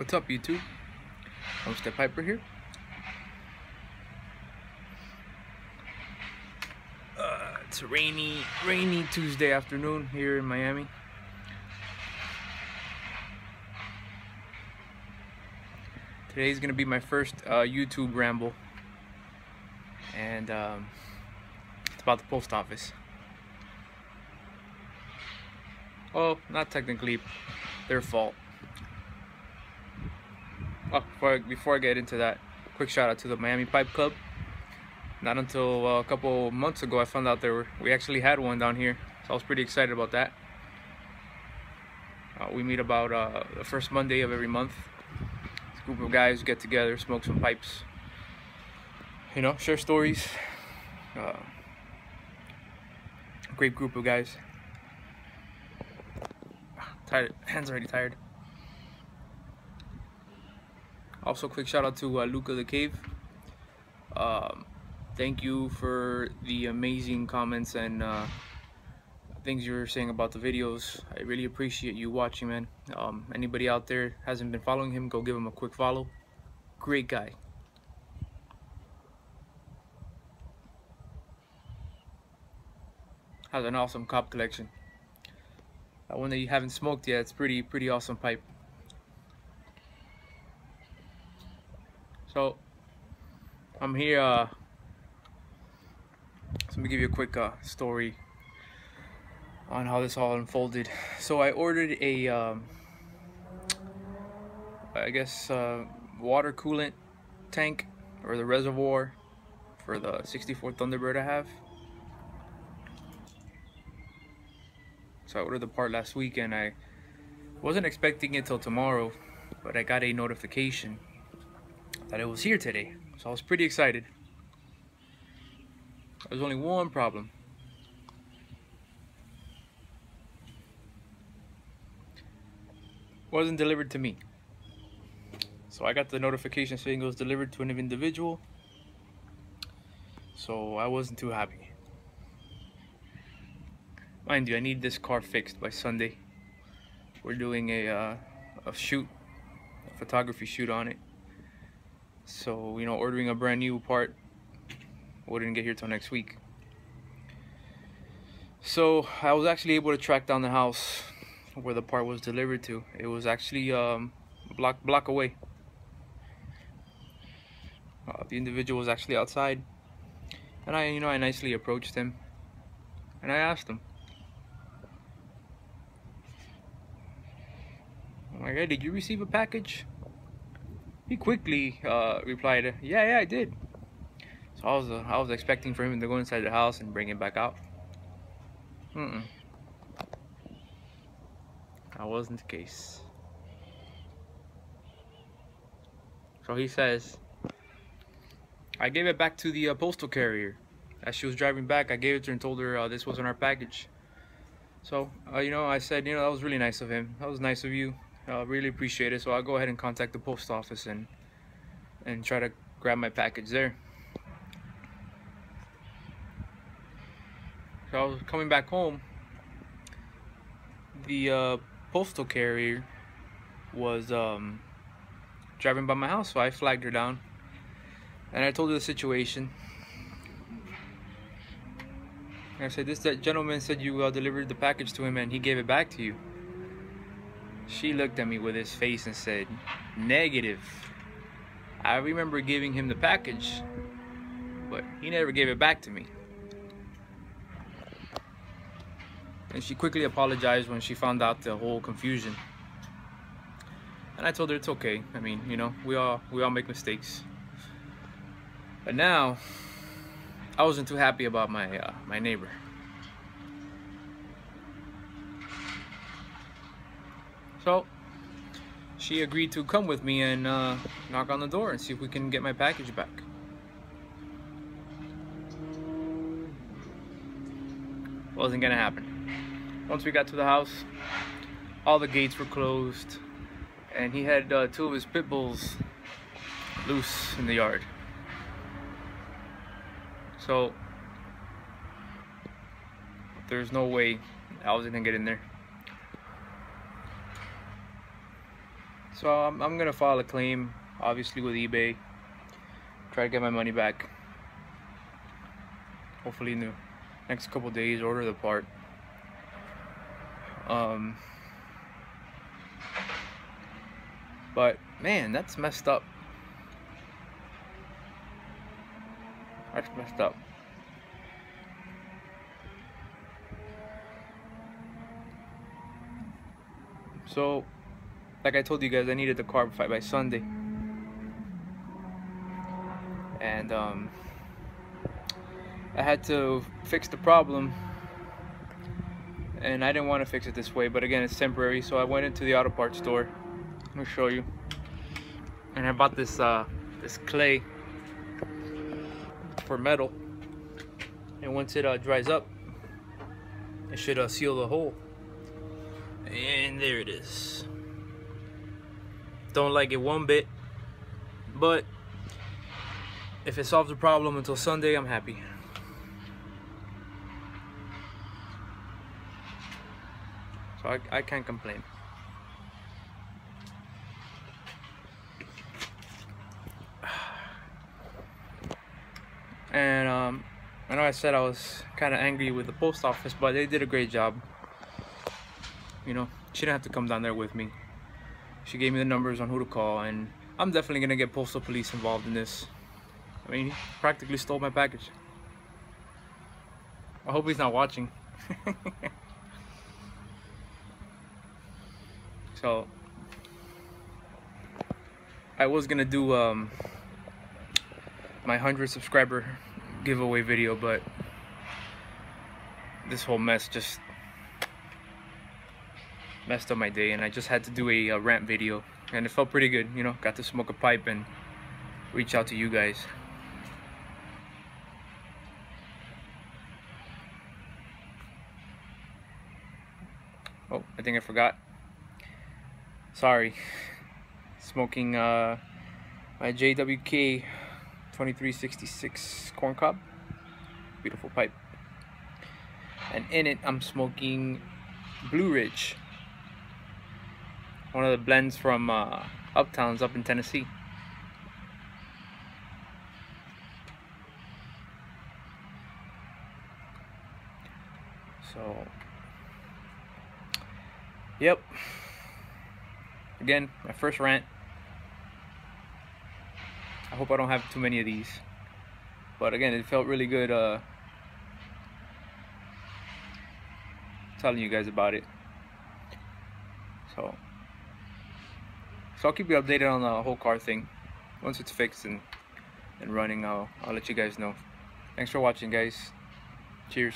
What's up YouTube? Homestead Piper here. Uh, it's a rainy, rainy Tuesday afternoon here in Miami. Today's gonna be my first uh, YouTube ramble and um, it's about the post office. Oh, not technically their fault. Oh, before I, before I get into that, quick shout out to the Miami Pipe Club. Not until uh, a couple months ago I found out there were we actually had one down here, so I was pretty excited about that. Uh, we meet about uh, the first Monday of every month. This group of guys get together, smoke some pipes, you know, share stories. Uh, great group of guys. Tired, hands already tired. Also, quick shout out to uh, Luca the Cave. Um, thank you for the amazing comments and uh, things you were saying about the videos. I really appreciate you watching, man. Um, anybody out there hasn't been following him, go give him a quick follow. Great guy. Has an awesome cob collection. That one that you haven't smoked yet, it's pretty pretty awesome pipe. So I'm here. Uh, so let me give you a quick uh, story on how this all unfolded. So I ordered a, um, I guess, uh, water coolant tank or the reservoir for the 64 Thunderbird I have. So I ordered the part last week and I wasn't expecting it till tomorrow, but I got a notification that it was here today. So I was pretty excited. There's only one problem. It wasn't delivered to me. So I got the notification saying it was delivered to an individual. So I wasn't too happy. Mind you, I need this car fixed by Sunday. We're doing a, uh, a shoot, a photography shoot on it. So, you know, ordering a brand new part wouldn't get here till next week. So, I was actually able to track down the house where the part was delivered to. It was actually um, block, block away. Uh, the individual was actually outside. And I, you know, I nicely approached him. And I asked him, like, hey, did you receive a package? He quickly uh, replied, yeah, yeah, I did. So I was, uh, I was expecting for him to go inside the house and bring it back out. Mm-mm. That wasn't the case. So he says, I gave it back to the uh, postal carrier. As she was driving back, I gave it to her and told her uh, this wasn't our package. So, uh, you know, I said, you know, that was really nice of him. That was nice of you. I really appreciate it. So I'll go ahead and contact the post office and and try to grab my package there. So I was coming back home. The uh, postal carrier was um, driving by my house, so I flagged her down and I told her the situation. And I said, "This that gentleman said you uh, delivered the package to him and he gave it back to you." She looked at me with his face and said, Negative. I remember giving him the package, but he never gave it back to me. And she quickly apologized when she found out the whole confusion. And I told her it's okay. I mean, you know, we all we all make mistakes. But now, I wasn't too happy about my uh, my neighbor. So she agreed to come with me and uh, knock on the door and see if we can get my package back. Wasn't gonna happen. Once we got to the house, all the gates were closed and he had uh, two of his pit bulls loose in the yard. So there's no way I was gonna get in there. So I'm, I'm gonna file a claim, obviously with eBay. Try to get my money back. Hopefully in the next couple days, order the part. Um, but man, that's messed up. That's messed up. So, like I told you guys, I needed the car by, by Sunday. And, um, I had to fix the problem. And I didn't want to fix it this way, but again, it's temporary. So I went into the auto parts store. Let me show you. And I bought this, uh, this clay for metal. And once it uh, dries up, it should uh, seal the hole. And there it is. Don't like it one bit, but if it solves the problem until Sunday, I'm happy. So I, I can't complain. And um, I know I said I was kind of angry with the post office, but they did a great job. You know, she didn't have to come down there with me. She gave me the numbers on who to call, and I'm definitely gonna get postal police involved in this. I mean, he practically stole my package. I hope he's not watching. so, I was gonna do um, my 100 subscriber giveaway video, but this whole mess just messed up my day and I just had to do a, a rant video and it felt pretty good, you know, got to smoke a pipe and reach out to you guys. Oh, I think I forgot. Sorry. Smoking uh, my JWK 2366 corn cob. Beautiful pipe. And in it, I'm smoking Blue Ridge. One of the blends from uh, Uptowns up in Tennessee. So, yep. Again, my first rant. I hope I don't have too many of these. But again, it felt really good uh, telling you guys about it. So, so I'll keep you updated on the whole car thing. Once it's fixed and, and running, I'll, I'll let you guys know. Thanks for watching, guys. Cheers.